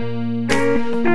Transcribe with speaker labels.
Speaker 1: Música